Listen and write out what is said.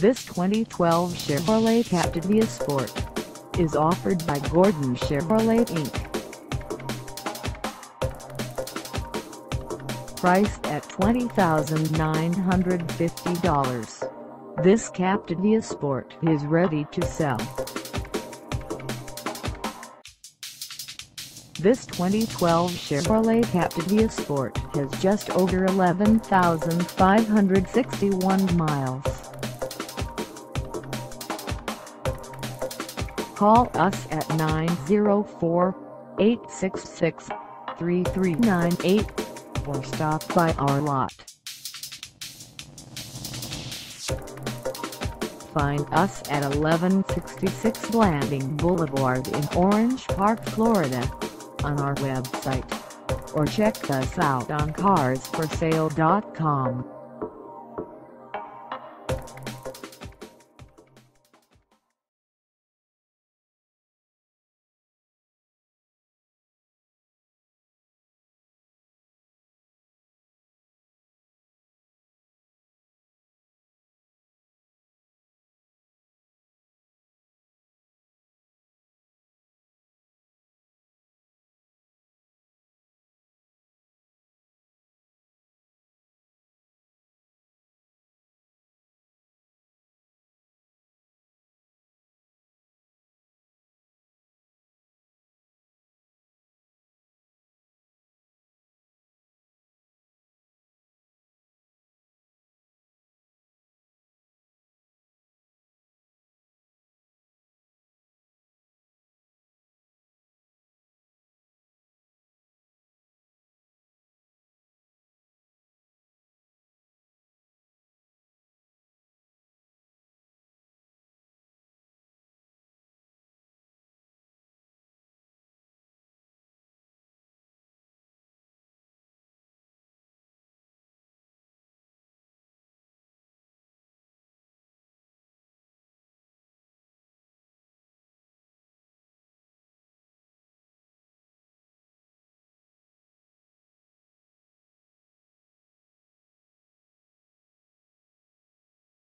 This 2012 Chevrolet Captiva Sport is offered by Gordon Chevrolet Inc. Priced at $20,950, this Captiva Sport is ready to sell. This 2012 Chevrolet Captiva Sport has just over 11,561 miles. Call us at 904-866-3398 or stop by our lot. Find us at 1166 Blanding Boulevard in Orange Park, Florida on our website or check us out on carsforsale.com.